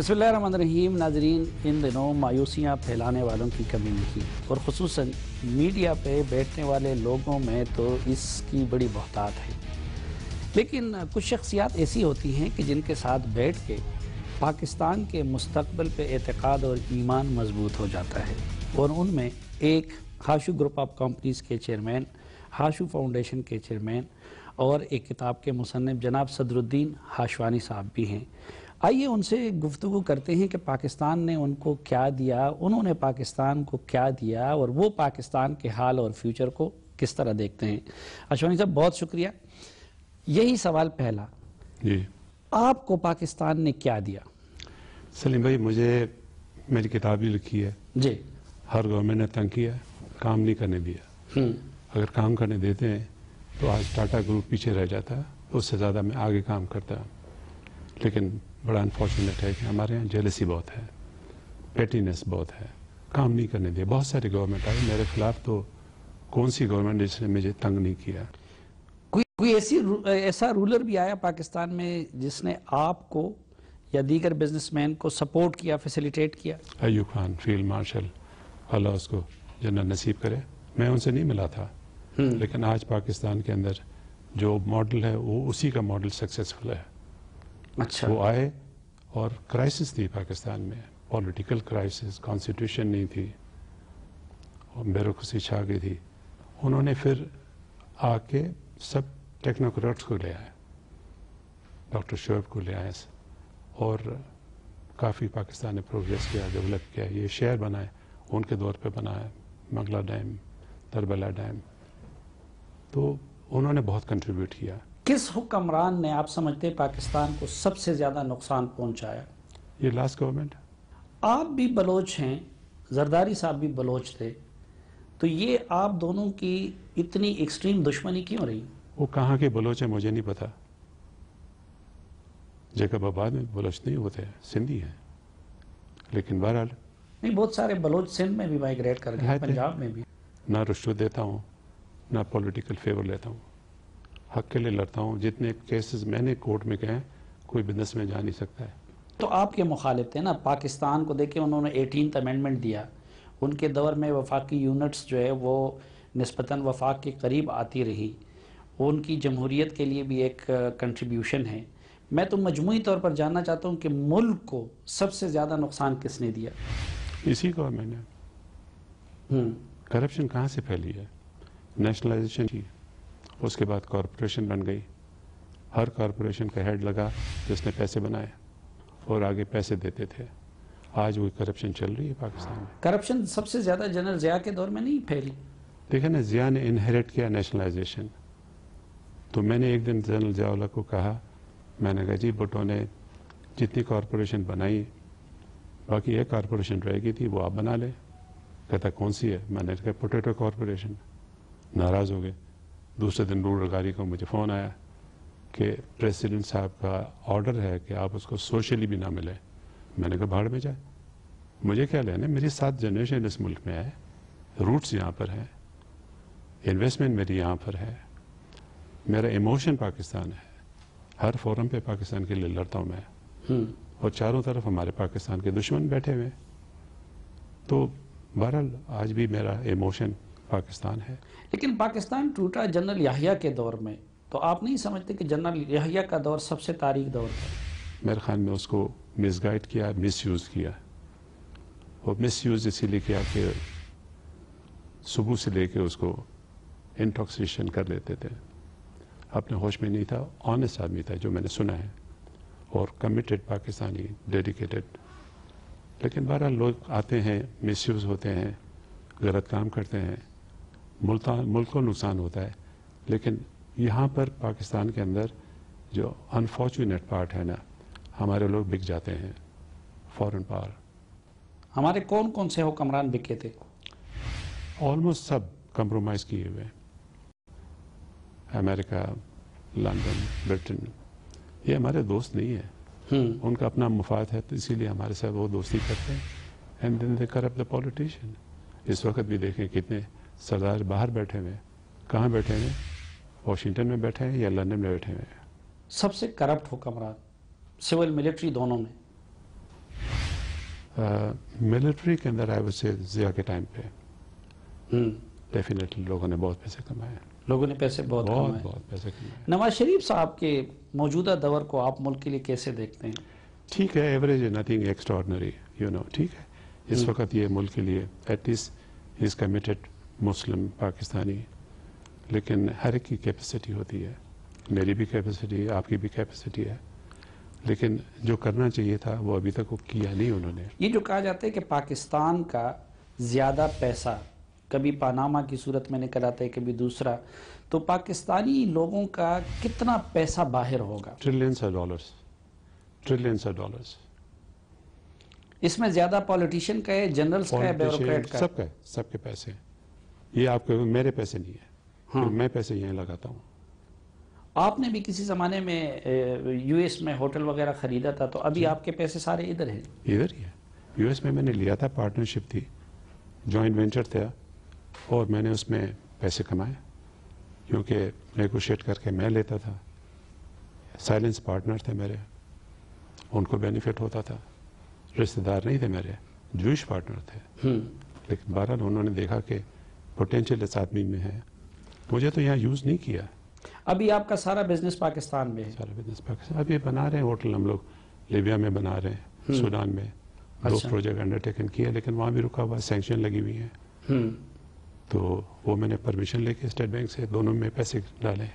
बसमीम नाजरीन, इन दिनों मायूसियाँ फैलाने वालों की कमी नहीं, और खसूस मीडिया पे बैठने वाले लोगों में तो इसकी बड़ी बहतात है। लेकिन कुछ शख्सियात ऐसी होती हैं कि जिनके साथ बैठ के पाकिस्तान के मुस्तबल पर एतक़ाद और ईमान मज़बूत हो जाता है, और उनमें एक हाशू ग्रुप ऑफ़ कंपनीज़ के चेयरमैन, हाशू फाउंडेशन के चेयरमैन, और एक किताब के मुसनफ़ जनाब सदरुद्दीन हाशवानी साहब भी हैं। आइए उनसे गुफ्तु करते हैं कि पाकिस्तान ने उनको क्या दिया उन्होंने पाकिस्तान को क्या दिया और वो पाकिस्तान के हाल और फ्यूचर को किस तरह देखते हैं। अशवानी साहब बहुत शुक्रिया। यही सवाल पहला। जी। आपको पाकिस्तान ने क्या दिया? सलीम भाई मुझे मेरी किताब भी लिखी है। जी। हर गवर्नमेंट ने तंग किया काम नहीं करने दिया। हम्म, अगर काम करने देते हैं तो आज टाटा ग्रुप पीछे रह जाता है उससे ज़्यादा मैं आगे काम करता लेकिन बड़ा अनफॉर्चुनेट है कि हमारे यहाँ जेलसी बहुत है पेटीनेस बहुत है काम नहीं करने दिया। बहुत सारी गवर्नमेंट आई मेरे खिलाफ तो कौन सी गवर्नमेंट जिसने मुझे तंग नहीं किया? कोई कोई ऐसी रू- ऐसा रूलर भी आया पाकिस्तान में जिसने आपको या दीगर बिजनेसमैन को सपोर्ट किया फैसिलिटेट किया? अयूब खान फ़ील्ड मार्शल अल्लाह उसको जन्नत नसीब करे। मैं उनसे नहीं मिला था हम्म, लेकिन आज पाकिस्तान के अंदर जो मॉडल है वो उसी का मॉडल सक्सेसफुल है। अच्छा। वो आए और क्राइसिस थी पाकिस्तान में। पॉलिटिकल क्राइसिस कॉन्स्टिट्यूशन नहीं थी। और ब्यूरोक्रेसी छा गई थी। उन्होंने फिर आके सब टेक्नोक्रेट्स को ले आए। डॉक्टर शोएब को ले आए। और काफ़ी पाकिस्तान ने प्रोग्रेस किया डेवलप किया, ये शहर बनाए, उनके दौर पे बनाए, मंगला डैम तरबला डैम तो उन्होंने बहुत कंट्रीब्यूट किया। किस हुक्मरान ने आप समझते हैं पाकिस्तान को सबसे ज़्यादा नुकसान पहुँचाया? ये लास्ट गवर्नमेंट आप भी बलोच हैं जरदारी साहब भी बलोच थे तो ये आप दोनों की इतनी एक्सट्रीम दुश्मनी क्यों रही? वो कहाँ के बलोच हैं मुझे नहीं पता। जैकबाबाद में बलोच नहीं होते हैं सिंधी हैं। लेकिन बहरहाल। नहीं बहुत सारे बलोच सिंध में भी माइग्रेट कर गए पंजाब में भी। ना रुश्वत देता हूँ ना पॉलिटिकल फेवर लेता हूँ। हक के लिए लड़ता हूँ। जितने केसेस मैंने कोर्ट में कहे कोई बिज़नेस में जा नहीं सकता है। तो आपके मुखालिफ थे ना? पाकिस्तान को देखे उन्होंने एटीन अमेंडमेंट दिया। उनके दौर में वफाकी यूनिट्स जो है वो नस्बता वफाक के करीब आती रही। उनकी जमहूरीत के लिए भी एक कंट्रीब्यूशन है। मैं तो मजमू तौर पर जानना चाहता हूँ कि मुल्क को सबसे ज़्यादा नुकसान किसने दिया? इसी को ने हम्म, करप्शन कहाँ से फैली है? नेशनलाइजेशन की उसके बाद कॉरपोरेशन बन गई। हर कॉरपोरेशन का हेड लगा जिसने पैसे बनाए और आगे पैसे देते थे। आज वही करप्शन चल रही है पाकिस्तान में। करप्शन सबसे ज़्यादा जनरल ज़िया के दौर में नहीं फैली। देखिए ना जिया ने इनहेरिट किया नेशनलाइजेशन तो मैंने एक दिन जनरल जियाउल्ला को कहा मैंने कहा जी भुट्टो ने जितनी कॉरपोरेशन बनाई बाकी एक कॉरपोरेशन रहेगी थी वो आप बना ले। कहता कौन सी है? मैंने कहा पोटैटो कॉरपोरेशन नाराज़ हो गए। दूसरे दिन रूरल गाड़ी को मुझे फ़ोन आया कि प्रेसिडेंट साहब का ऑर्डर है कि आप उसको सोशली भी ना मिले। मैंने कहा भाड़ में जाए। मुझे क्या लेना है? मेरी सात जनरेशन इस मुल्क में है। रूट्स यहाँ पर हैं। इन्वेस्टमेंट मेरी यहाँ पर है। मेरा इमोशन पाकिस्तान है। हर फोरम पे पाकिस्तान के लिए लड़ता हूँ मैं। हम्म, और चारों तरफ़ हमारे पाकिस्तान के दुश्मन बैठे हुए हैं। तो बहरहाल आज भी मेरा इमोशन पाकिस्तान है। लेकिन पाकिस्तान टूटा जनरल याहिया के दौर में। तो आप नहीं समझते कि जनरल याहिया का दौर सबसे तारीख दौर था? मेरे ख्याल में उसको मिसगाइड किया मिसयूज़ किया। और मिसयूज़ इसीलिए किया कि सुबह से लेके उसको इंटॉक्सिएशन कर लेते थे। अपने होश में नहीं था ऑनेस्ट आदमी था जो मैंने सुना है। और कमिटेड पाकिस्तानी डेडिकेटेड लेकिन बहरहाल लोग आते हैं मिसयूज़ होते हैं गलत काम करते हैं। मुल्क को नुकसान होता है। लेकिन यहाँ पर पाकिस्तान के अंदर जो अनफॉर्चुनेट पार्ट है ना हमारे लोग बिक जाते हैं। फॉरेन पावर हमारे कौन कौन से हुक्मरान बिके थे? ऑलमोस्ट सब कंप्रोमाइज़ किए हुए। अमेरिका लंदन ब्रिटेन ये हमारे दोस्त नहीं है। हम्म, उनका अपना मुफाद है तो इसीलिए हमारे साथ वो दोस्ती करते हैं। And then they corrupt the politician इस वक्त भी देखें कितने सरदार बाहर बैठे हुए कहाँ बैठे हुए हैं? वॉशिंगटन में बैठे हैं या लंदन में बैठे हुए हैं? सबसे करप्ट हुक्मरान सिविल मिलिट्री दोनों में। मिलिट्री के अंदर आए से जिया के टाइम पे। हम्म, डेफिनेटली लोगों ने बहुत पैसे कमाए। लोगों ने पैसे बहुत बहुत कमाए। बहुत पैसे कमाए। नवाज़ शरीफ साहब के मौजूदा दौर को आप मुल्क के लिए कैसे देखते हैं? ठीक है एवरेज है नथिंग एक्स्ट्रॉर्डनरी यू नो ठीक है। इस हम्म। वक्त ये मुल्क के लिए at least is committed Muslim Pakistani लेकिन हर एक की कैपेसिटी होती है। मेरी भी कैपेसिटी है आपकी भी कैपेसिटी है। लेकिन जो करना चाहिए था वो अभी तक वो किया नहीं उन्होंने। ये जो कहा जाता है कि पाकिस्तान का ज़्यादा पैसा कभी पानामा की सूरत में निकल आता है कभी दूसरा तो पाकिस्तानी लोगों का कितना पैसा बाहर होगा? Trillions of dollars trillions of dollars इसमें ज़्यादा पॉलिटिशियन का है जनरल्स का है ब्यूरोक्रेट का? सबका सबके पैसे हैं। ये आपके मेरे पैसे नहीं है। हाँ। मैं पैसे यहीं लगाता हूँ। आपने भी किसी ज़माने में यूएस में होटल वगैरह ख़रीदा था तो अभी आपके पैसे सारे इधर हैं? इधर ही है। यूएस में मैंने लिया था पार्टनरशिप थी। जॉइंट वेंचर था और मैंने उसमें पैसे कमाए। क्योंकि नेगोशिएट करके मैं लेता था। साइलेंस पार्टनर थे मेरे। उनको बेनिफिट होता था। रिश्तेदार नहीं थे मेरे। जूश पार्टनर थे। हम्म, लेकिन बहरहाल उन्होंने देखा कि पोटेंशियल इस आदमी में है। मुझे तो यहाँ यूज़ नहीं किया। अभी आपका सारा बिज़नेस पाकिस्तान में है। सारा बिज़नेस पाकिस्तान। अभी बना रहे हैं होटल हम लोग लिबिया में बना रहे हैं सूडान में। दो अच्छा। प्रोजेक्ट अंडरटेकन किए लेकिन वहाँ भी रुका हुआ सेंक्शन लगी हुई है। हम्म, तो वो मैंने परमिशन लेके स्टेट बैंक से दोनों में पैसे डाले।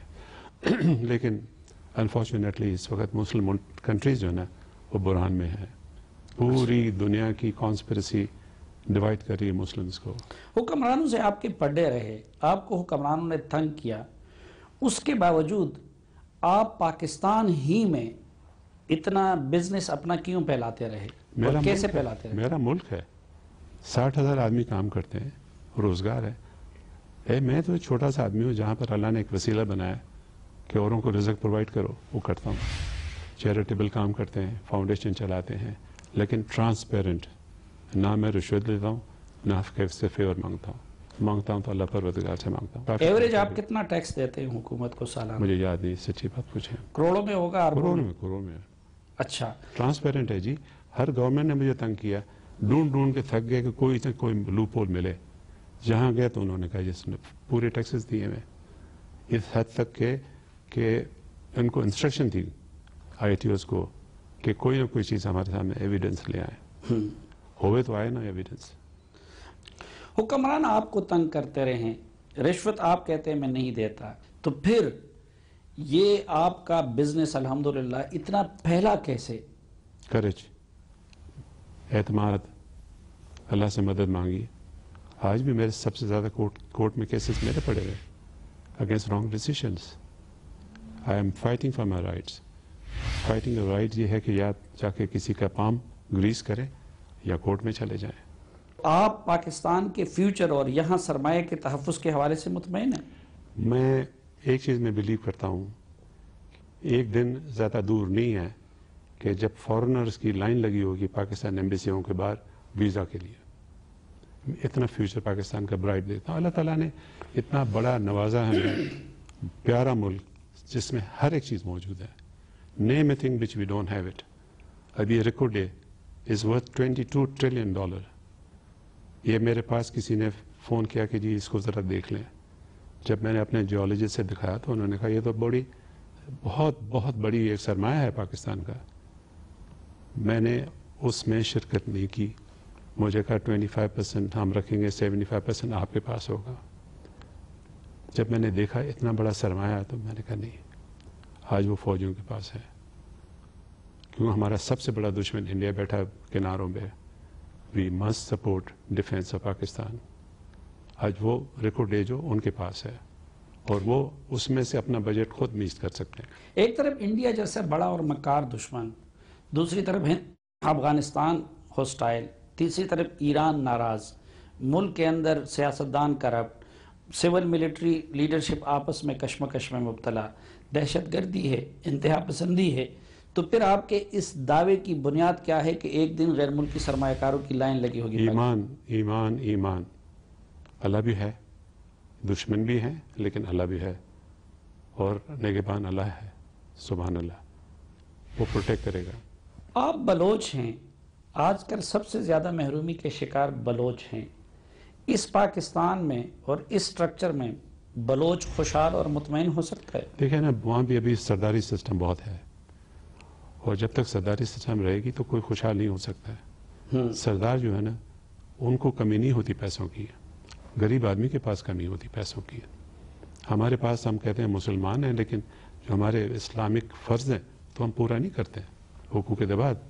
लेकिन अनफॉर्चुनेटली इस वक्त मुस्लिम कंट्रीज़ जो है ना वो बुरहान में है। पूरी दुनिया की कॉन्स्परेसी डिवाइड कर रही है मुस्लिम्स को। हुक्मरानों से आपके पड्डे रहे आपको हुक्मरानों ने तंग किया। उसके बावजूद आप पाकिस्तान ही में इतना बिज़नेस अपना क्यों फैलाते रहे? और कैसे फैलाते रहे? मेरा मुल्क है। साठ हज़ार आदमी काम करते हैं रोज़गार है। ए, मैं तो छोटा सा आदमी हूँ जहाँ पर अल्लाह ने एक वसीला बनाया कि औरों को रिजक प्रोवाइड करो वो करता हूँ। चैरिटेबल काम करते हैं फाउंडेशन चलाते हैं लेकिन ट्रांसपेरेंट ना मैं रिश्वत लेता हूँ ना से फेवर माँगता हूँ। माँगता हूँ तो अल्लाह परवरदिगार से माँगता हूँ। एवरेज आप कितना टैक्स देते हैं हुकूमत को सालाना? मुझे याद नहीं सच्ची बात पूछे। करोड़ों में होगा करोड़ में? करोड़ों में। अच्छा। ट्रांसपेरेंट है जी। हर गवर्नमेंट ने मुझे तंग किया। ढूंढ ढूंढ के थक गए कि कोई न कोई लूप होल मिले। जहाँ गए तो उन्होंने कहा जिसने पूरे टैक्सेस दिए मैं इस हद तक के कि इनको इंस्ट्रक्शन थी आई को कि कोई ना कोई चीज़ हमारे सामने एविडेंस ले आए। हम्म। होवे तो आए ना एविडेंस हुक्मरान आपको तंग करते रहे रिश्वत आप कहते हैं मैं नहीं देता। तो फिर ये आपका बिज़नेस अल्हम्दुलिल्लाह इतना फैला कैसे? करेज एतमाद अल्लाह से मदद मांगी। आज भी मेरे सबसे ज़्यादा कोर्ट कोर्ट में केसेस मेरे पड़े हुए against wrong decisions I am fighting for my rights fighting right ये है कि या जाके किसी का पाम ग्रीस करें। या कोर्ट में चले जाएँ। आप पाकिस्तान के फ्यूचर और यहाँ सरमाए के तहफ़ के हवाले से मुतमिन हैं? मैं एक चीज़ में बिलीव करता हूँ एक दिन ज़्यादा दूर नहीं है कि जब फॉरेनर्स की लाइन लगी होगी पाकिस्तान एम्बेसियों के बाहर वीज़ा के लिए। इतना फ्यूचर पाकिस्तान का ब्राइट देखता हूँ। अल्लाह ताला ने इतना बड़ा नवाजा है हमें प्यारा मुल्क जिसमें हर एक चीज़ मौजूद है। Name a thing which we don't have it अभी Reko Diq is worth 22 trillion dollar ये मेरे पास किसी ने फ़ोन किया कि जी इसको ज़रा देख लें। जब मैंने अपने जियोलॉजिस्ट से दिखाया तो उन्होंने कहा, ये तो बड़ी, बहुत बहुत बड़ी एक सरमाया है पाकिस्तान का। मैंने उसमें शिरकत नहीं की। मुझे कहा 25 परसेंट हम रखेंगे 75 परसेंट आपके पास होगा। जब मैंने देखा, इतना बड़ा सरमाया तो मैंने कहा, नहीं, आज वो फौजियों के पास है। क्योंकि हमारा सबसे बड़ा दुश्मन इंडिया बैठा है किनारों पे we must support defence of Pakistan आज वो रिकॉर्ड डे जो उनके पास है। और वो उसमें से अपना बजट खुद मीज कर सकते हैं। एक तरफ़ इंडिया जैसा बड़ा और मकार दुश्मन, दूसरी तरफ़ है अफ़गानिस्तान हॉस्टाइल तीसरी तरफ़ ईरान नाराज़, मुल्क के अंदर सियासतदान करप्ट सिविल मिलिट्री लीडरशिप आपस में कश्मकश में मुबतला। दहशत गर्दी है, इंतहा पसंदी है तो फिर आपके इस दावे की बुनियाद क्या है कि एक दिन गैर मुल्की सरमाकारों की लाइन लगी होगी? ईमान ईमान ईमान। अल्लाह भी है दुश्मन भी है लेकिन अल्लाह भी है। और निगहबान अल्लाह है सुबहान अल्लाह वो प्रोटेक्ट करेगा। आप बलोच हैं। आजकल सबसे ज़्यादा महरूमी के शिकार बलोच हैं। इस पाकिस्तान में और इस स्ट्रक्चर में बलोच खुशहाल और मुतमिन हो सकता है? देखिए ना वहाँ भी अभी सरदारी सिस्टम बहुत है। और जब तक सरदारी सिस्टम रहेगी तो कोई खुशहाल नहीं हो सकता है। हम्म। सरदार जो है ना उनको कमी नहीं होती पैसों की। गरीब आदमी के पास कमी होती पैसों की। हमारे पास हम कहते हैं मुसलमान हैं लेकिन जो हमारे इस्लामिक फ़र्ज़ हैं तो हम पूरा नहीं करते हुकूक के बाद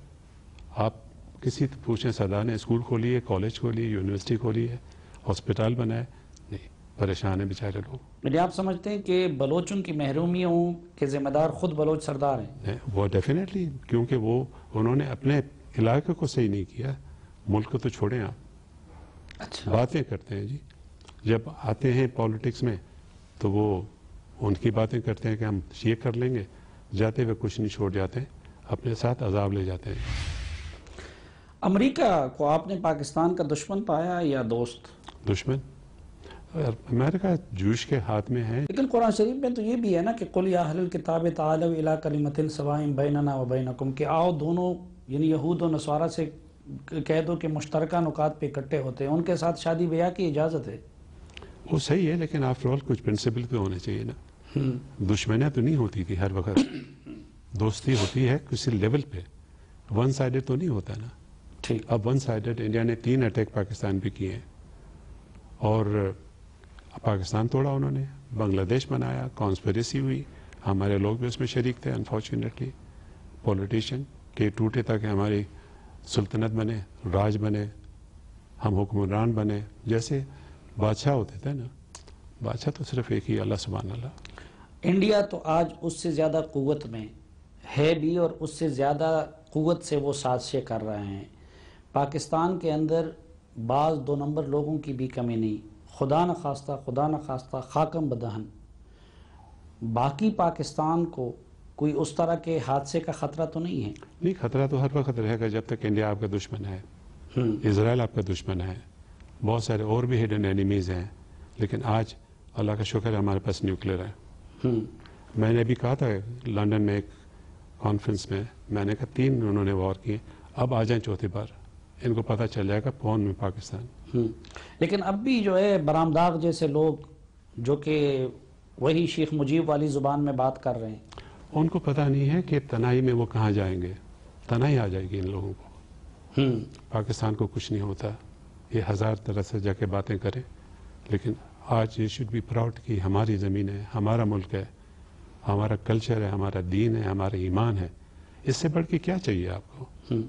आप किसी पूछें सरदार ने स्कूल खोली है कॉलेज खोली है यूनिवर्सिटी खोली है हॉस्पिटल बनाए परेशान है बेचारे लोग। आप समझते हैं कि बलोचों की महरूमियों के जिम्मेदार खुद बलोच सरदार हैं? वो डेफिनेटली क्योंकि वो उन्होंने अपने इलाके को सही नहीं किया। मुल्क को तो छोड़ें आप। अच्छा। बातें करते हैं जी। जब आते हैं पॉलिटिक्स में तो वो उनकी बातें करते हैं कि हम ये कर लेंगे। जाते हुए कुछ नहीं छोड़ जाते अपने साथ अजाब ले जाते हैं। अमेरिका को आपने पाकिस्तान का दुश्मन पाया या दोस्त? दुश्मन? अमेरिका जूश के हाथ में है। लेकिन कुरान शरीफ में तो ये भी है ना कि कुल या अहलुल किताब तालव इला कलिमतिन सवाइम बैनना व बैनकुम कि आओ दोनों यानी यहूद और नसवारा से कह दो कि मुश्तरका नुकात पे इकट्ठे होते हैं उनके साथ शादी ब्याह की इजाज़त है। वो सही है लेकिन आफ्टर ऑल कुछ प्रिंसिपल तो होने चाहिए ना। दुश्मनियाँ तो नहीं होती थी हर वक्त। दोस्ती होती है किसी लेवल पे। वन साइडेड तो नहीं होता ना। ठीक। अब वन साइडेड इंडिया ने तीन अटैक पाकिस्तान पे किए हैं। और पाकिस्तान तोड़ा उन्होंने, बांग्लादेश बनाया कॉन्स्परेसी हुई। हमारे लोग भी उसमें शरीक थे अनफॉर्चुनेटली पॉलिटिशियन के टूटे ताकि हमारी सुल्तनत बने, राज बने, हम हुक्मरान बने। जैसे बादशाह होते थे ना, बादशाह तो सिर्फ़ एक ही, अल्लाह सुबहान अल्लाह। इंडिया तो आज उससे ज़्यादा कुवत में है भी और उससे ज़्यादा कुवत से वो साजिशें कर रहे हैं। पाकिस्तान के अंदर बाज़ दो नंबर लोगों की भी कमी नहीं। खुदा न खास्ता खुदा न खास्ता खाकम बदहन। बाकी पाकिस्तान को कोई उस तरह के हादसे का ख़तरा तो नहीं है? नहीं खतरा तो हर वक्त रहेगा जब तक इंडिया आपका दुश्मन है। इसराइल आपका दुश्मन है। बहुत सारे और भी हिडन एनिमीज़ हैं। लेकिन आज अल्लाह का शुक्र है हमारे पास न्यूक्लियर है। हम्म। मैंने अभी कहा था लंदन में एक कॉन्फ्रेंस में मैंने कहा तीन उन्होंने वॉर किए। अब आ जाए चौथी बार। इनको पता चल जाएगा कौन में पाकिस्तान। हम्म। लेकिन अब भी जो है बरामदाग जैसे लोग जो कि वही शेख मुजीब वाली ज़ुबान में बात कर रहे हैं। उनको पता नहीं है कि तनाई में वो कहाँ जाएँगे। तनाई आ जाएगी इन लोगों को। हम्म। पाकिस्तान को कुछ नहीं होता। ये हज़ार तरह से जाके बातें करें। लेकिन आज ये शुड बी प्राउड कि हमारी ज़मीन है हमारा मुल्क है हमारा कल्चर है हमारा दीन है हमारा ईमान है। इससे बढ़ के क्या चाहिए आपको? हम्म।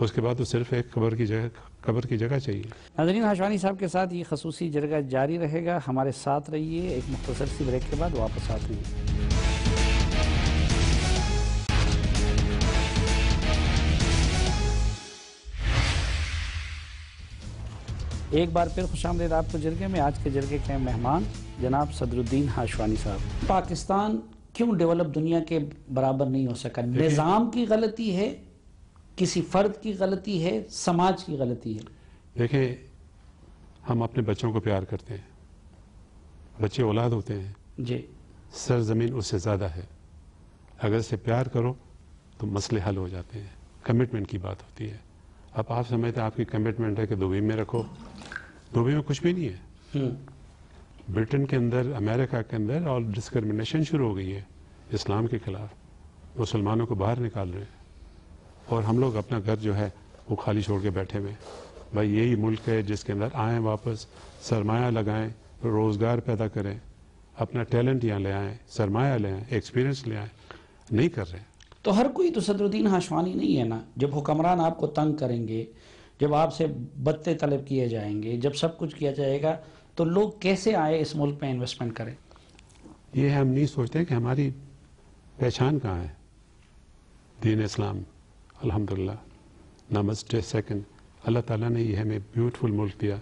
उसके बाद तो सिर्फ़ एक कबर की जगह कबर की जगह चाहिए। नाजरीन हाशवानी साहब के साथ ये खसूसी जरगा जारी रहेगा। हमारे साथ रहिए एक मुख्तसर सी ब्रेक के बाद वापस आते हैं एक बार फिर खुश आमदेद आपको जरगे में आज के जरगे के मेहमान जनाब सदरुद्दीन हाशवानी साहब। पाकिस्तान क्यों डेवलप दुनिया के बराबर नहीं हो सका? निज़ाम की गलती है किसी फर्द की गलती है समाज की गलती है? देखें हम अपने बच्चों को प्यार करते हैं। बच्चे औलाद होते हैं। जी। सरजमीन उससे ज़्यादा है। अगर इसे प्यार करो तो मसले हल हो जाते हैं। कमिटमेंट की बात होती है। अब आप समझते हैं आपकी कमिटमेंट है कि दुबई में रखो। दुबई में कुछ भी नहीं है। हम्म। ब्रिटेन के अंदर अमेरिका के अंदर और डिस्क्रिमिनेशन शुरू हो गई है। इस्लाम के खिलाफ। मुसलमानों को बाहर निकाल रहे हैं। और हम लोग अपना घर जो है वो खाली छोड़ के बैठे हुए हैं। भाई यही मुल्क है जिसके अंदर आएँ वापस सरमाया लगाएँ रोज़गार पैदा करें अपना टैलेंट यहाँ ले आएँ सरमाया ले आएँ एक्सपीरियंस ले आएँ। नहीं कर रहे तो हर कोई तो सदरुद्दीन हाशवानी नहीं है ना? जब हुक्मरान आपको तंग करेंगे जब आपसे बत्ते तलब किए जाएँगे जब सब कुछ किया जाएगा तो लोग कैसे आए इस मुल्क में इन्वेस्टमेंट करें? ये हम नहीं सोचते कि हमारी पहचान कहाँ है दीन इस्लाम। अल्हम्दुलिल्लाह। नमस्ते सेकंड अल्लाह ताला ने ये हमें ब्यूटीफुल मुल्क दिया।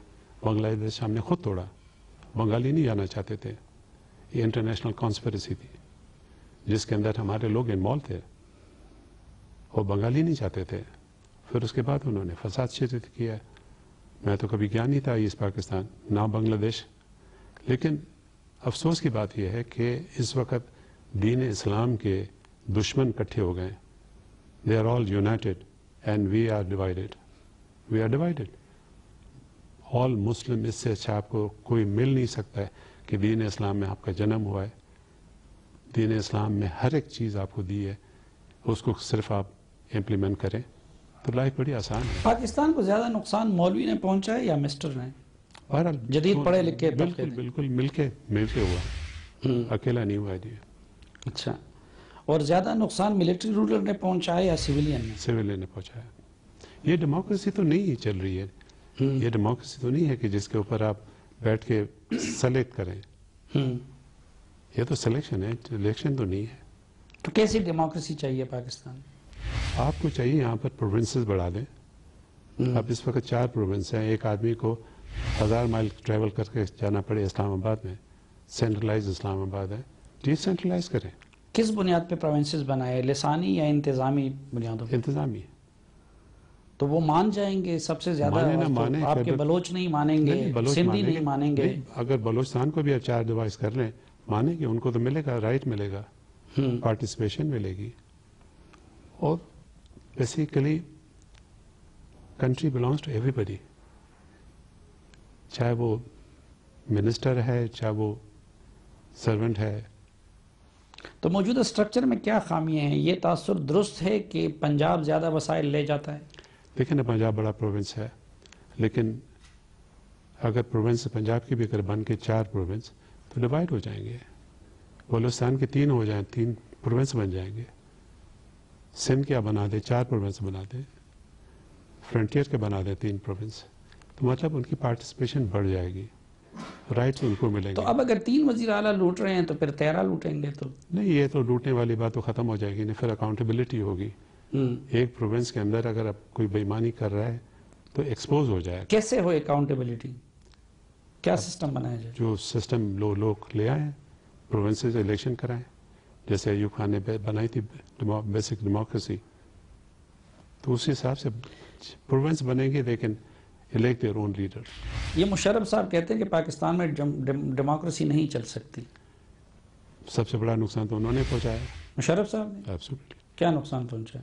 बांग्लादेश हमने खुद तोड़ा। बंगाली नहीं आना चाहते थे। ये इंटरनेशनल कॉन्स्परेसी थी, जिसके अंदर हमारे लोग इन्वॉल्व थे। वो बंगाली नहीं चाहते थे। फिर उसके बाद उन्होंने फसाद शुरू किया। मैं तो कभी ज्ञान नहीं था ईस्ट पाकिस्तान, ना बांग्लादेश। लेकिन अफसोस की बात यह है कि इस वक्त दीन इस्लाम के दुश्मन इकट्ठे हो गए। They are all united and we are divided. We are divided. All Muslim इससे अच्छा आपको कोई मिल नहीं सकता है कि दीन इस्लाम में आपका जन्म हुआ है दीन इस्लाम में हर एक चीज़ आपको दी है उसको सिर्फ़ आप इम्प्लीमेंट करें तो लाइफ बड़ी आसान है पाकिस्तान को ज़्यादा नुकसान मौलवी ने पहुँचा है या मिस्टर ने बहरहाल जदीद पढ़े लिखे बिल्कुल बिल्कुल मिलके मिलके हुआ अकेला नहीं हुआ जी अच्छा और ज़्यादा नुकसान मिलिट्री रूलर ने पहुँचाया या सिविलियन ने? सिविलियन ने पहुँचाया। ये डेमोक्रेसी तो नहीं चल रही है। हम्म, ये डेमोक्रेसी तो नहीं है कि जिसके ऊपर आप बैठ के सेलेक्ट करें। हम्म। ये तो सिलेक्शन है इलेक्शन तो नहीं है। तो कैसी डेमोक्रेसी चाहिए पाकिस्तान? आपको चाहिए यहाँ पर प्रोविंसेस बढ़ा दें। हम्म, अब इस वक्त चार प्रोविंस हैं। एक आदमी को हज़ार माइल ट्रैवल करके जाना पड़े इस्लामाबाद में। सेंट्रलाइज इस्लामाबाद है। डिसेंट्रलाइज करें। किस बुनियाद पे प्रोविंसेस बनाए? लिसानी या इंतजामी बुनियादों इंतजामी। तो वो मान जाएँगे सबसे ज़्यादा माने ना तो माने, आपके बलोच नहीं मानेंगे नहीं, बलोच सिंधी मानेंगे। नहीं मानेंगे। नहीं, अगर बलोचिस्तान को भी आप चार डिवाइस कर लें मानेंगे उनको तो मिलेगा राइट मिलेगा। हम्म, पार्टिसिपेशन मिलेगी। और basically country belongs to everybody चाहे वो मिनिस्टर है चाहे वो सर्वेंट है तो मौजूदा स्ट्रक्चर में क्या खामियाँ हैं? ये तासुर दुरुस्त है कि पंजाब ज़्यादा वसाइल ले जाता है? देखिए ना, पंजाब बड़ा प्रोविंस है। लेकिन अगर प्रोविंस पंजाब की भी अगर बन के चार प्रोविंस तो डिवाइड हो जाएँगे। बलूचिस्तान के तीन हो जाए, तीन प्रोविंस बन जाएँगे। सिंध क्या बना दे? चार प्रोविंस बना दे। फ्रंटियर के बना दे? तीन प्रोविंस तो मतलब उनकी पार्टिसिपेशन बढ़ जाएगी। राइट्स उनको मिलेंगे। तो अब अगर तीन वज़ीर आला लूट रहे हैं तो फिर तेरह लूटेंगे तो। नहीं ये तो लूटने वाली बात तो खत्म हो जाएगी नहीं फिर अकाउंटेबिलिटी होगी। हम्म, एक प्रोविंस के अंदर अगर अब कोई बेईमानी कर रहा है तो एक्सपोज हो जाएगा। कैसे हो अकाउंटेबिलिटी क्या सिस्टम बनाया जाए? जो सिस्टम लो लोग ले आए प्रोविंस इलेक्शन कराएँ जैसे अयूब खान ने बनाई थी बेसिक डेमोक्रेसी तो उस हिसाब से प्रोविंस बनेंगे लेकिन इलेक्ट देयर ओन लीडर ये मुशर्रफ साहब कहते हैं कि पाकिस्तान में डेम- डेम- डेमोक्रेसी नहीं चल सकती। सबसे बड़ा नुकसान तो उन्होंने पहुँचाया। मुशर्रफ साहब ने? एब्सोल्युटली क्या नुकसान पहुँचा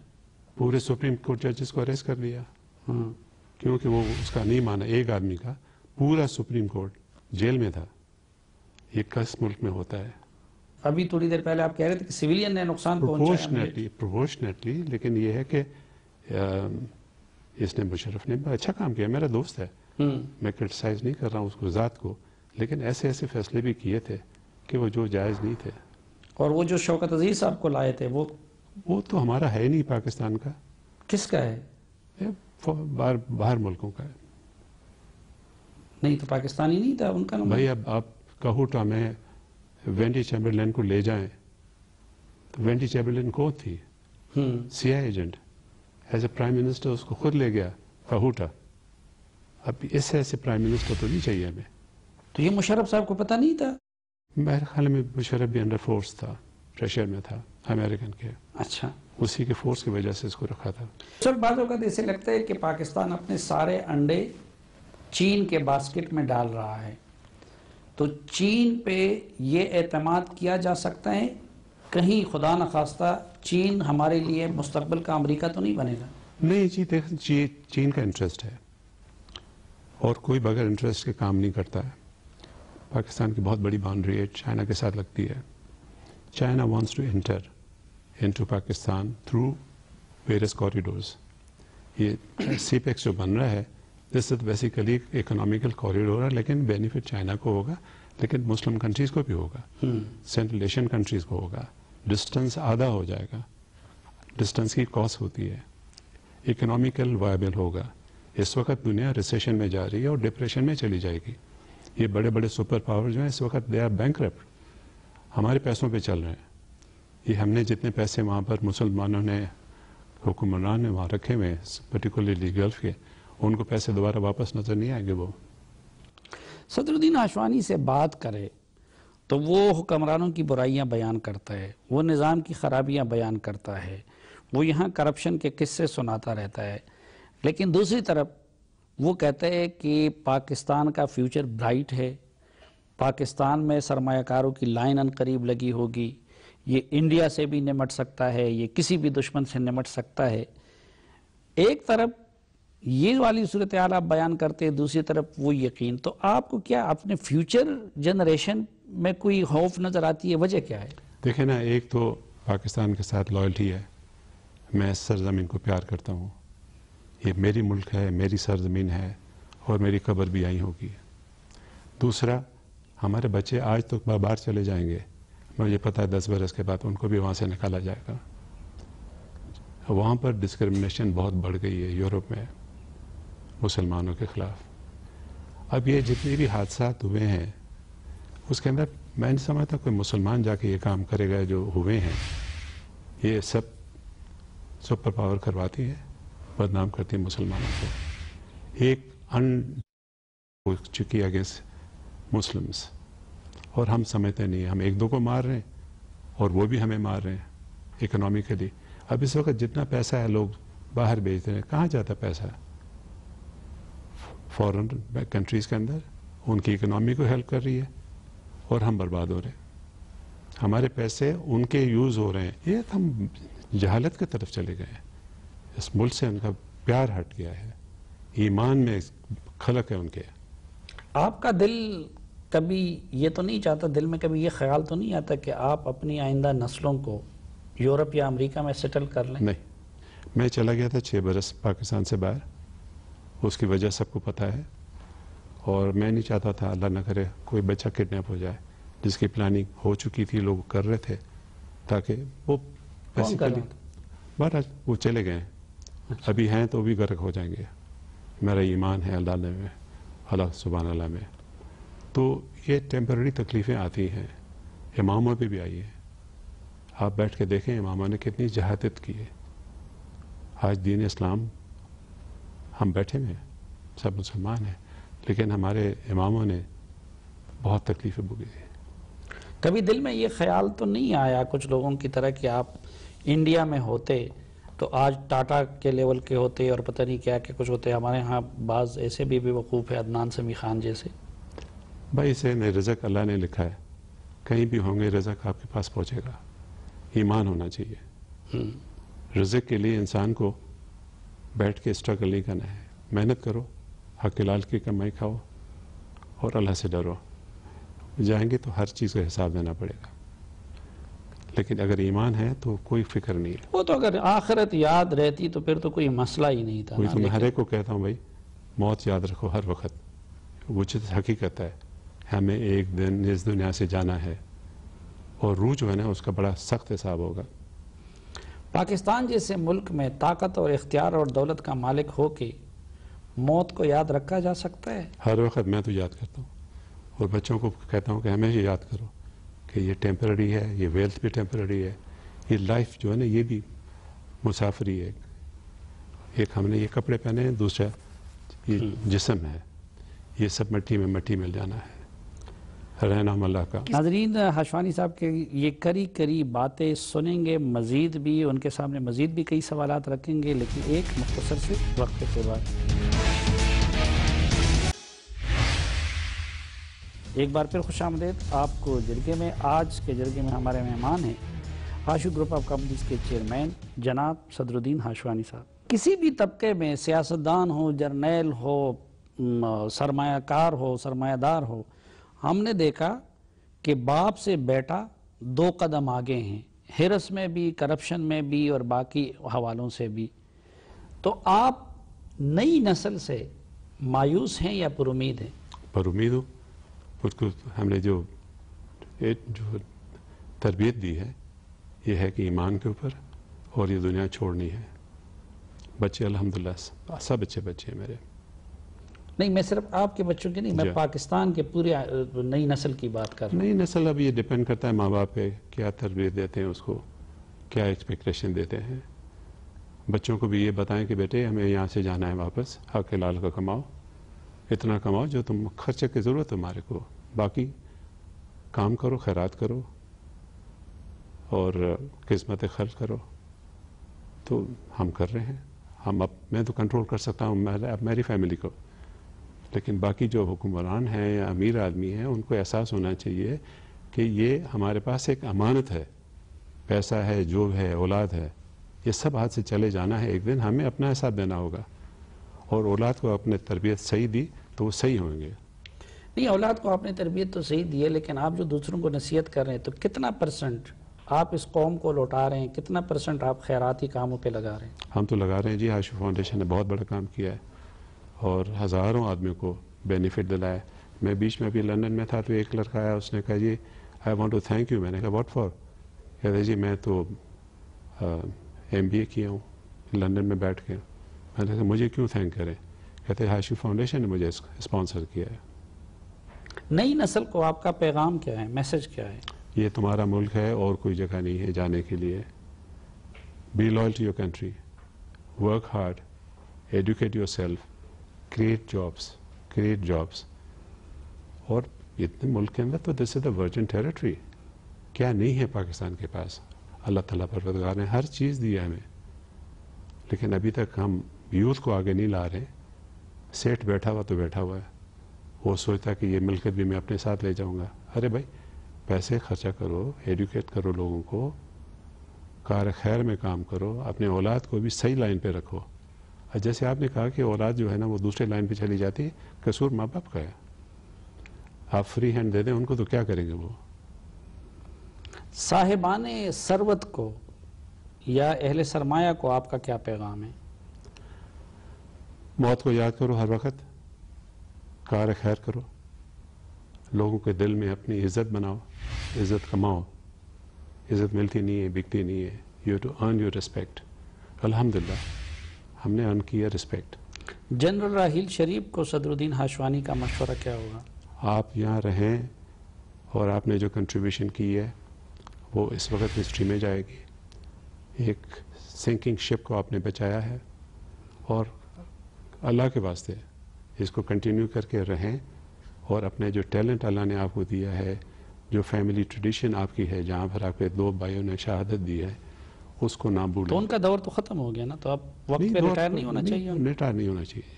पूरे सुप्रीम कोर्ट जजेस को अरेस्ट कर दिया। हम्म, क्योंकि वो उसका नहीं माना। एक आदमी का पूरा सुप्रीम कोर्ट जेल में था। ये कस मुल्क में होता है। अभी थोड़ी देर पहले आप कह रहे थे कि सिविलियन ने नुकसान पहुँचाया। प्रोपोर्शनेटली प्रोपोर्शनेटली लेकिन ये है कि इसने मुशरफ ने अच्छा काम किया मेरा दोस्त है। हम्म, मैं क्रिटिसाइज नहीं कर रहा हूँ उसको ज़ात को लेकिन ऐसे ऐसे फैसले भी किए थे कि वो जो जायज़ नहीं थे। और वो जो शौकत अज़ीज़ साहब को लाए थे वो? वो तो हमारा है ही नहीं पाकिस्तान का। किसका है? बाहर बाहर मुल्कों का है। नहीं तो पाकिस्तानी नहीं था उनका नंबर? भाई अब आप कहो तो में वेंडी चैम्बरलैन को ले जाएँ। तो वेंडी चैम्बरलैन कौन थी? हम्म, CI agent. As a prime minister उसको खुद ले गया कहूटा अब ऐसे ऐसे प्राइम मिनिस्टर तो नहीं चाहिए हमें। तो ये मुशर्रफ साहब को पता नहीं था? मेरे ख्याल में मुशरफ भी अंडर फोर्स था प्रेशर में था अमेरिकन के। अच्छा। उसी के फोर्स की वजह से इसको रखा था। सर बाज़ अवत ऐसे लगता है कि पाकिस्तान अपने सारे अंडे चीन के बास्केट में डाल रहा है। तो चीन पे ये एतमाद किया जा सकता है कहीं खुदा न खास्ता चीन हमारे लिए मुस्तकबिल का अमेरिका तो नहीं बनेगा। नहीं जी देख ची, चीन का इंटरेस्ट है। और कोई बगैर इंटरेस्ट के काम नहीं करता है। पाकिस्तान की बहुत बड़ी बाउंड्री है चाइना के साथ लगती है। China wants to enter into Pakistan through various corridors ये सीपेक्स जो बन रहा है this is basically economical corridor है लेकिन बेनिफिट चाइना को होगा लेकिन मुस्लिम कंट्रीज़ को भी होगा। सेंट्रल एशियन कंट्रीज़ को होगा। डिस्टेंस आधा हो जाएगा। डिस्टेंस की कॉस्ट होती है। इकोनॉमिकल वायबल होगा। इस वक्त दुनिया रिसेशन में जा रही है और डिप्रेशन में चली जाएगी। ये बड़े बड़े सुपर पावर जो हैं, इस वक्त दे आर बैंक हमारे पैसों पे चल रहे हैं। ये हमने जितने पैसे वहाँ पर मुसलमानों ने, हुक्मरान ने वहाँ रखे हुए पर्टिकुलरली गल्फ के, उनको पैसे दोबारा वापस नज़र नहीं आएँगे वो। सदरुद्दीन आशवानी से बात करे। तो वो हुक्मरानों की बुराइयाँ बयान करता है, वो निज़ाम की खराबियाँ बयान करता है, वो यहाँ करप्शन के किस्से सुनाता रहता है। लेकिन दूसरी तरफ़ वो कहते हैं कि पाकिस्तान का फ्यूचर ब्राइट है, पाकिस्तान में सरमाकारों की लाइन अन करीब लगी होगी, ये इंडिया से भी निमट सकता है, ये किसी भी दुश्मन से निमट सकता है। एक तरफ़ ये वाली सूरत हाल आप बयान करते हैं, दूसरी तरफ़ वो यकीन। तो आपको क्या, अपने फ्यूचर जनरेशन में कोई खौफ नज़र आती है? वजह क्या है? देखे ना, एक तो पाकिस्तान के साथ लॉयल्टी है। मैं इस सरजमीन को प्यार करता हूँ। ये मेरी मुल्क है, मेरी सरजमीन है और मेरी कब्र भी आई होगी। दूसरा, हमारे बच्चे आज तो बाहर चले जाएँगे। मुझे पता है, दस बरस के बाद उनको भी वहाँ से निकाला जाएगा। वहाँ पर डिस्क्रिमिनेशन बहुत बढ़ गई है यूरोप में, मुसलमानों के ख़िलाफ़। अब ये जितने भी हादसा हुए हैं उसके अंदर मैं नहीं समझता कोई मुसलमान जाके ये काम करेगा जो हुए हैं। ये सब सुपर पावर करवाती है, बदनाम करती है मुसलमानों को। एक अन चुकी अगेंस्ट मुस्लिम्स और हम समझते नहीं हम एक दो को मार रहे हैं और वो भी हमें मार रहे हैं इकोनॉमिकली अब इस वक्त जितना पैसा है, लोग बाहर भेज रहे हैं। कहाँ जाता पैसा? फॉरेन कंट्रीज़ के अंदर। उनकी इकोनॉमी को हेल्प कर रही है। और हम बर्बाद हो रहे हैं। हमारे पैसे उनके यूज़ हो रहे हैं। ये तो हम जहालत की तरफ़ चले गए हैं। इस मुल्क से उनका प्यार हट गया है। ईमान में खलक है उनके। आपका दिल कभी ये तो नहीं चाहता दिल में कभी ये ख्याल तो नहीं आता कि आप अपनी आइंदा नस्लों को यूरोप या अमेरिका में सेटल कर लें? नहीं। मैं चला गया था छः बरस पाकिस्तान से बाहर। उसकी वजह सबको पता है। और मैं नहीं चाहता था अल्लाह न करे कोई बच्चा किडनैप हो जाए। जिसकी प्लानिंग हो चुकी थी लोग कर रहे थे ताकि वो रहे महाराज वो चले गए। अच्छा। अभी हैं तो भी गर्क हो जाएँगे। मेरा ईमान है अल्लाह में अल्लाह सुबहान अल्लाह में। तो ये टेम्पररी तकलीफ़ें आती हैं। इमामों पे भी आई है। आप बैठ के देखें इमामों ने कितनी जहादत की है। आज दीन इस्लाम हम बैठे हुए हैं सब मुसलमान हैं। लेकिन हमारे इमामों ने बहुत तकलीफ़ें भुगी है। कभी दिल में ये ख्याल तो नहीं आया कुछ लोगों की तरह कि आप इंडिया में होते तो आज टाटा के लेवल के होते और पता नहीं क्या क्या कुछ होते हमारे यहाँ बाज़ ऐसे भी बेवकूफ़ है अदनान समी खान जैसे। भाई इसे नहीं रज़क अल्लाह ने लिखा है कहीं भी होंगे रज़क आपके पास पहुँचेगा। ईमान होना चाहिए। हम्म। रज़क के लिए इंसान को बैठ के स्ट्रगल नहीं करना है। मेहनत करो। हक लाल की कमाई खाओ और अल्लाह से डरो। जाएँगे तो हर चीज़ का हिसाब देना पड़ेगा। लेकिन अगर ईमान है तो कोई फ़िक्र नहीं है। वो तो अगर आखिरत याद रहती तो फिर तो कोई मसला ही नहीं था तो मैं हर एक को कहता हूँ भाई मौत याद रखो हर वक्त। वो चीज़ हकीकत है। हमें एक दिन इस दुनिया से जाना है और रूह जो है ना उसका बड़ा सख्त हिसाब होगा। पाकिस्तान जैसे मुल्क में ताकत और इख्तियार और दौलत का मालिक हो के मौत को याद रखा जा सकता है? हर वक्त मैं तो याद करता हूँ। और बच्चों को कहता हूँ कि हमेशा याद करो कि ये टेम्पररी है ये वेल्थ भी टेम्पररी है ये लाइफ जो है ना ये भी मुसाफरी है। एक हमने ये कपड़े पहने हैं दूसरा ये जिसम है। ये सब मट्टी में मट्टी मिल जाना है। नाजरीन हशवानी साहब के ये करी करी बातें सुनेंगे मज़ीद भी उनके सामने मज़ीद भी कई सवाल रखेंगे लेकिन एक मुख्तर से वक्त के बाद। एक बार फिर खुश आमदेद आपको जरगे में आज के जरगे में हमारे मेहमान हैं हाशु ग्रुप ऑफ़ कंपनीज़ के चेयरमैन जनाब सदरुद्दीन हाशवानी साहब। किसी भी तबके में सियासतदान हो जर्नैल हो म, सरमायाकार हो सरमायादार हो हमने देखा कि बाप से बेटा दो कदम आगे हैं, हिरस में भी, करप्शन में भी और बाकी हवालों से भी। तो आप नई नस्ल से मायूस हैं या पुरुमीद हैं? उम्मीद हो उसको हमने जो एक जो तरबियत दी है, ये है कि ईमान के ऊपर और ये दुनिया छोड़नी है। बच्चे अल्हम्दुलिल्लाह सब अच्छे बच्चे हैं मेरे। नहीं मैं सिर्फ़ आपके बच्चों की नहीं मैं पाकिस्तान के पूरे नई नस्ल की बात कर रहा हूँ। नई नस्ल अब ये डिपेंड करता है माँ बाप पे क्या तरबियत देते हैं उसको क्या एक्सपेक्टेशन देते हैं। बच्चों को भी ये बताएँ कि बेटे हमें यहाँ से जाना है वापस हक लाल का कमाओ। इतना कमाओ जो तुम खर्चे की ज़रूरत है तुम्हारे को। बाकी काम करो खैरात करो और किस्मत खर्च करो। तो हम कर रहे हैं। हम अब मैं तो कंट्रोल कर सकता हूँ अब मेरी फैमिली को। लेकिन बाकी जो हुक्मरान हैं या अमीर आदमी हैं उनको एहसास होना चाहिए कि ये हमारे पास एक अमानत है पैसा है जो है औलाद है। ये सब हाथ से चले जाना है। एक दिन हमें अपना हिसाब देना होगा। और औलाद को अपने तरबियत सही दी तो वो सही होंगे। नहीं औलाद को आपने तरबियत तो सही दी है लेकिन आप जो दूसरों को नसीहत कर रहे हैं तो कितना परसेंट आप इस कौम को लौटा रहे हैं? कितना परसेंट आप खैराती कामों पे लगा रहे हैं? हम तो लगा रहे हैं जी हाशु फाउंडेशन ने बहुत बड़ा काम किया है। और हज़ारों आदमियों को बेनिफिट दिलाया। मैं बीच में अभी लंदन में था तो एक लड़का आया उसने कहा जी I want to thank you मैंने कहा वॉट फॉर कहते जी मैं तो एम बी ए किया हूँ लंदन में बैठ के। मैंने कहा मुझे क्यों थैंक करें? कहते हाशु फाउंडेशन ने मुझे स्पॉन्सर किया है। नई नस्ल को आपका पैगाम क्या है? मैसेज क्या है? ये तुम्हारा मुल्क है और कोई जगह नहीं है जाने के लिए। Be loyal to your country work hard educate your self create jobs create jobs और इतने मुल्क के अंदर तो this is the virgin territory क्या नहीं है पाकिस्तान के पास? अल्लाह ताला परवदगार ने हर चीज़ दी है हमें। लेकिन अभी तक हम यूथ को आगे नहीं ला रहे सेठ बैठा हुआ तो बैठा हुआ है। वो सोचता कि ये मिलकर भी मैं अपने साथ ले जाऊँगा। अरे भाई, पैसे खर्चा करो एजुकेट करो लोगों को। कार खैर में काम करो, अपने औलाद को भी सही लाइन पे रखो। जैसे आपने कहा कि औलाद जो है ना वो दूसरे लाइन पे चली जाती है कसूर माँ बाप का है। आप फ्री हैंड दे दें उनको तो क्या करेंगे वो? साहिबान सरवत को या अहल सरमाया को आपका क्या पैगाम है? मौत को याद करो हर वक्त। कार खैर करो। लोगों के दिल में अपनी इज़्ज़त बनाओ। इज़्ज़त कमाओ। इज़्ज़त मिलती नहीं है बिकती नहीं है। You to earn your respect अल्हम्दुलिल्लाह। हमने अर्न किया रिस्पेक्ट जनरल राहील शरीफ को सदरुद्दीन हाशवानी का मशवरा क्या होगा? आप यहाँ रहें और आपने जो कंट्रीब्यूशन की है वो इस वक्त हिस्ट्री में जाएगी. एक सिंकिंग शिप को आपने बचाया है और अल्लाह के वास्ते इसको कंटिन्यू करके रहें और अपने जो टैलेंट अल्लाह ने आपको दिया है जो फैमिली ट्रेडिशन आपकी है जहाँ पर आपके दो भाइयों ने शहादत दी है उसको ना भूलें। तो उनका दौर तो खत्म हो गया ना तो अब वक्त पे रिटायर तो- नहीं होना चाहिए। रिटायर नहीं होना चाहिए।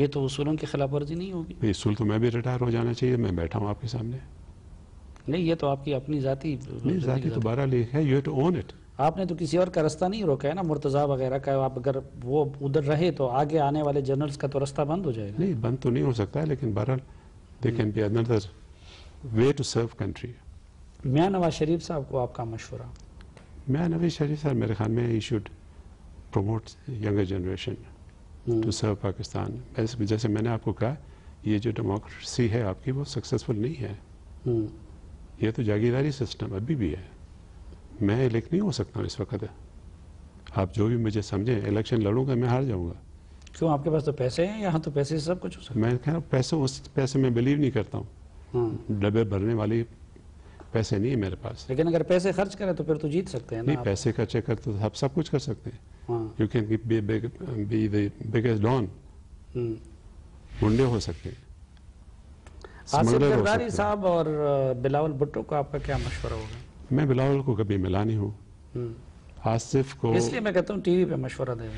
ये तो उसूलों की खिलाफ वर्जी नहीं होगी। भाई इस तो मैं भी रिटायर हो जाना चाहिए मैं बैठा हूँ आपके सामने। नहीं ये तो आपकी अपनी जाती नहीं जाती तो बारह लिख है यू टू ओन इट आपने तो किसी और का रास्ता नहीं रोका है ना मुर्तजा वगैरह का आप अगर वो उधर रहे तो आगे आने वाले जर्नल्स का तो रास्ता बंद हो जाएगा। नहीं बंद तो नहीं हो सकता है लेकिन बहरहाल they can be another way to serve country मियाँ नवाज़ शरीफ साहब को आपका मशवरा। मैं नवीज शरीफ सर मेरे ख्याल में he should promote younger generation to serve Pakistan. जैसे मैंने आपको कहा ये जो डेमोक्रेसी है आपकी वो सक्सेसफुल नहीं है। हम्म। ये तो जागीरदारी सिस्टम अभी भी है। मैं इलेक्ट नहीं हो सकता हूँ इस वक्त। आप जो भी मुझे समझें इलेक्शन लड़ूँगा मैं हार जाऊँगा। क्यों आपके पास तो पैसे हैं यहाँ तो पैसे से सब कुछ हो सकता मैं कह रहा हूँ पैसे उस पैसे में बिलीव नहीं करता हूँ। हाँ। डब्बे भरने वाली पैसे नहीं है मेरे पास लेकिन अगर पैसे खर्च करें तो फिर तो जीत सकते हैं ना नहीं। पैसे खर्चे कर तो आप सब कुछ कर सकते हैं। You can be the biggest don. मुंडे हो सकते हैं आसिफ जरदारी साहब और बिलावल भुट्टो को आपका क्या मशवरा होगा मैं बिलावल को कभी मिला नहीं हूँ हम्म। आसिफ को इसलिए मैं कहता हूँ टीवी पे मशवरा दे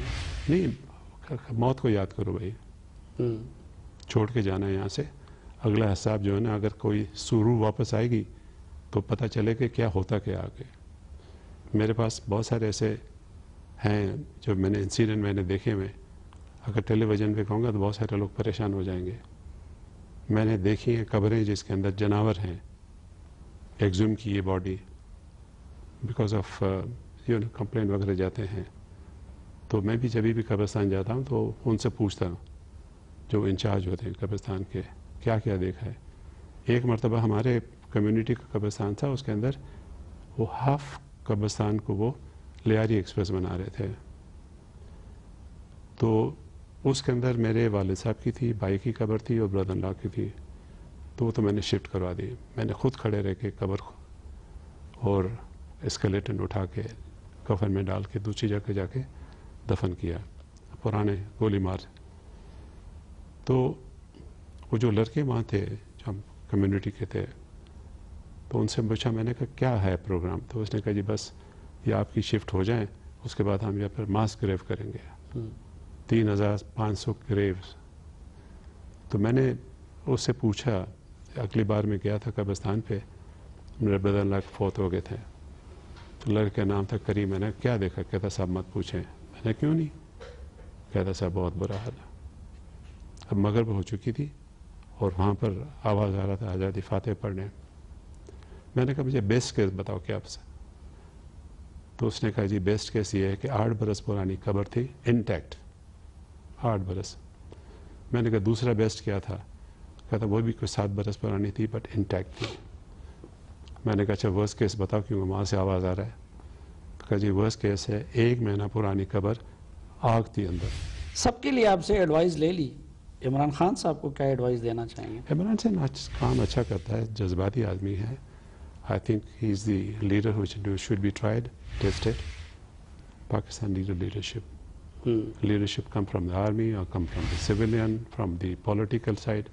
नहीं मौत को याद करो भाई हम्म। छोड़ के जाना है यहाँ से अगला हिसाब जो है ना अगर कोई सुरू वापस आएगी तो पता चले कि क्या होता क्या आगे। मेरे पास बहुत सारे ऐसे हैं जो मैंने इंसिडेंट मैंने देखे हुए। अगर टेलीविज़न पे कहूँगा तो बहुत सारे लोग परेशान हो जाएँगे। मैंने देखी हैं कब्रें जिसके अंदर जानवर हैं। एग्जूम की ये body because of you know complaint वगैरह जाते हैं। तो मैं भी जब भी कब्रस्तान जाता हूँ तो उनसे पूछता हूँ, जो इंचार्ज होते हैं कब्रस्तान के क्या क्या देखा है। एक मरतबा हमारे कम्युनिटी का कब्रस्तान था, उसके अंदर वो हाफ़ कब्रस्तान को वो लियारी एक्सप्रेस बना रहे थे। तो उसके अंदर मेरे वालिद साहब की थी, भाई की कब्र थी और ब्रदर ला की थी। तो वो तो मैंने शिफ्ट करवा दी। मैंने खुद खड़े रह के कब्र और स्केलेटन उठा के कफन में डाल के दूसरी जगह जाके दफन किया। पुराने गोली मार। तो वो जो लड़के वहाँ थे, जो हम कम्युनिटी के थे तो उनसे पूछा मैंने कहा क्या है प्रोग्राम तो उसने कहा जी बस ये आपकी शिफ्ट हो जाए उसके बाद हम यहाँ पर मास ग्रेव करेंगे। हम्म। तीन हज़ार पाँच सौ ग्रेव्स तो मैंने उससे पूछा अगली बार मैं गया था कब्रस्तान पे मेरे ब्रदर लाख फोत हो गए थे। तो लड़के का नाम था करीम मैंने क्या देखा? कहता साहब मत पूछें। मैंने क्यों नहीं? कहता साहब बहुत बुरा हाल है। अब मगरब हो चुकी थी और वहाँ पर आवाज़ आ रहा था आज़ादी फातह पढ़ने। मैंने कहा मुझे बेस्ट केस बताओ क्या आपसे? तो उसने कहा जी बेस्ट केस ये है कि आठ बरस पुरानी कबर थी इंटैक्ट आठ बरस. मैंने कहा दूसरा बेस्ट क्या था? कहता वो भी कुछ सात बरस पुरानी थी बट इंटैक्ट थी. मैंने कहा अच्छा वर्स्ट केस बताओ क्योंकि वहाँ से आवाज़ आ रहा है. तो कहा जी वर्स्ट केस है एक महीना पुरानी कबर आग थी अंदर. सबके लिए आपसे एडवाइस ले ली। इमरान खान साहब को क्या एडवाइस देना चाहेंगे? इमरान से काम अच्छा करता है जज्बाती आदमी है। I think he is the leader who should be tried tested Pakistan leader leadership leadership come from the army or come from the civilian, from the political side.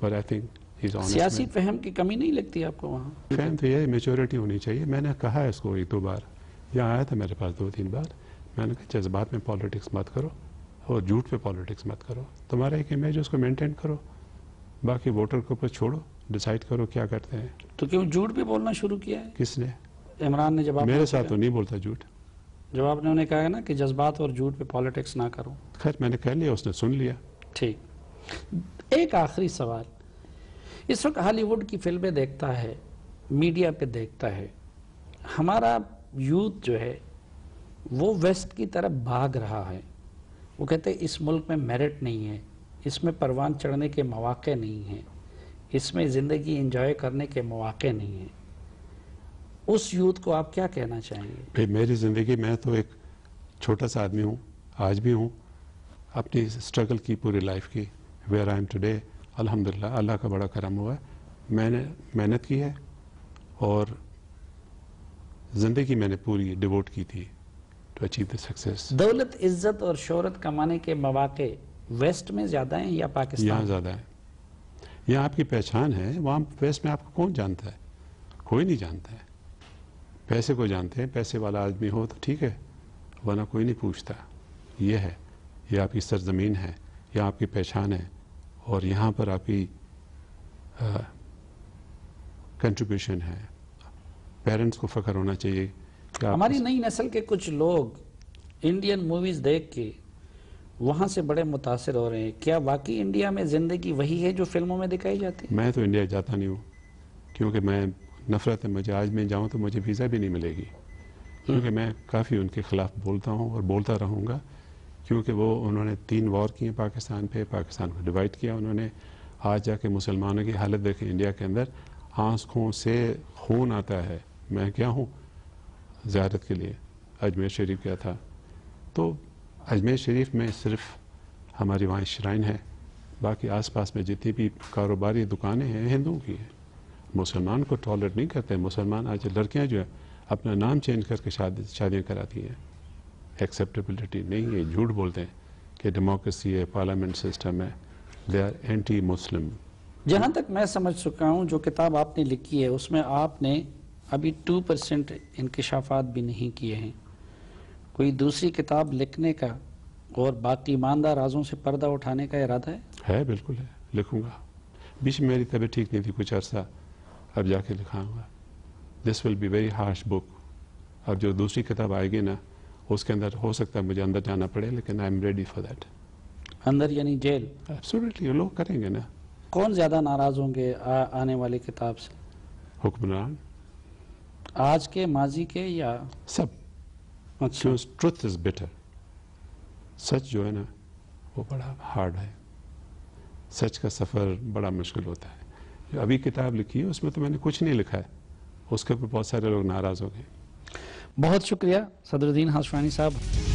But I think सियासी फहम की कमी नहीं लगती आपको वहाँ? फहम तो ये maturity होनी चाहिए। मैंने कहा है इसको एक दो बार। यहाँ आया था मेरे पास दो तीन बार। मैंने कहा जज्बात में पॉलिटिक्स मत करो और झूठ पे पॉलिटिक्स मत करो। तुम्हारा एक इमेज उसको मेंटेन करो। बाकी वोटर के ऊपर छोड़ो। डिसाइड करो क्या करते हैं। तो क्यों झूठ भी बोलना शुरू किया है? किसने? इमरान ने जवाब मेरे साथ तो नहीं बोलता झूठ। जब आपने उन्हें कहा है ना कि जज्बात और झूठ पे पॉलिटिक्स ना करो। खैर मैंने कह लिया उसने सुन लिया। ठीक। एक आखिरी सवाल। इस वक्त हॉलीवुड की फ़िल्में देखता है मीडिया पे देखता है। हमारा यूथ जो है वो वेस्ट की तरफ़ भाग रहा है। वो कहते हैं इस मुल्क में मेरिट नहीं है इसमें परवान चढ़ने के मौाक़े नहीं हैं। इसमें ज़िंदगी इंजॉय करने के मौाक़े नहीं हैं। उस यूथ को आप क्या कहना चाहेंगे? भाई मेरी ज़िंदगी मैं तो एक छोटा सा आदमी हूँ आज भी हूँ। अपनी स्ट्रगल की पूरी लाइफ की वेयर आई एम टुडे अल्हम्दुलिल्लाह अल्लाह का बड़ा करम हुआ है। मैंने मेहनत की है और ज़िंदगी मैंने पूरी डिवोट की थी टू अचीव द सक्सेस दौलत इज़्ज़त और शोहरत कमाने के मौाक़े वेस्ट में ज़्यादा हैं या पाकिस्तान? यहाँ ज़्यादा है। यहाँ आपकी पहचान है वहाँ वेस्ट में आपको कौन जानता है? कोई नहीं जानता है। पैसे को जानते हैं पैसे वाला आदमी हो तो ठीक है वरना कोई नहीं पूछता। ये है ये आपकी सरजमीन है यह आपकी पहचान है और यहाँ पर आपकी कंट्रीब्यूशन है। पेरेंट्स को फ़ख्र होना चाहिए हमारी नई नस्ल के कुछ लोग इंडियन मूवीज़ देख के वहाँ से बड़े मुतासर हो रहे हैं। क्या वाकई इंडिया में ज़िंदगी वही है जो फ़िल्मों में दिखाई जाती है? मैं तो इंडिया जाता नहीं हूँ, क्योंकि मैं नफ़रत है मुझे आज मैं जाऊँ तो मुझे वीज़ा भी नहीं मिलेगी। क्योंकि मैं काफ़ी उनके ख़िलाफ़ बोलता हूँ और बोलता रहूँगा, क्योंकि वो उन्होंने तीन वॉर किए पाकिस्तान पे, पाकिस्तान को डिवाइड किया उन्होंने। आज जाके मुसलमानों की हालत देखें इंडिया के अंदर, आँखों से खून आता है। मैं क्या हूँ? ज़्यारत के लिए, अजमेर शरीफ क्या था। तो अजमेर शरीफ में सिर्फ़ हमारी वहाँ श्राइन है, बाकी आसपास में जितनी भी कारोबारी दुकानें हैं, हिंदुओं की हैं। मुसलमान को टॉलरेट नहीं करते, मुसलमान आज लड़कियाँ जो है, अपना नाम चेंज करके शादी, शादियाँ कराती हैं। एक्सेप्टेबिलिटी नहीं है, झूठ बोलते हैं कि डेमोक्रेसी है पार्लियामेंट सिस्टम है दे आर एंटी मुस्लिम जहाँ तक मैं समझ चुका हूँ, जो किताब आपने लिखी है, उसमें आपने अभी टू परसेंट इंकशाफात भी नहीं किए हैं। कोई दूसरी किताब लिखने का और बाकी ईमानदार राजों से पर्दा उठाने का इरादा है? है बिल्कुल है। लिखूँगा। बीच में मेरी तबीयत ठीक नहीं थी कुछ अर्सा। अब जाके लिखाऊँगा। This will be very harsh book अब जो दूसरी किताब आएगी ना उसके अंदर हो सकता है मुझे अंदर जाना पड़े लेकिन I am ready for that अंदर यानी जेल? एब्सोल्युटली लोग करेंगे ना। कौन ज़्यादा नाराज़ होंगे आ, आने वाली किताब से? हुक्मरान। आज के माजी के या सब। अच्छा ट्रुथ इज़ बेटर सच जो है ना वो बड़ा हार्ड है सच का सफ़र बड़ा मुश्किल होता है जो अभी किताब लिखी है उसमें तो मैंने कुछ नहीं लिखा है उसके ऊपर बहुत सारे लोग नाराज़ हो गए बहुत शुक्रिया सदरुद्दीन हाशवानी साहब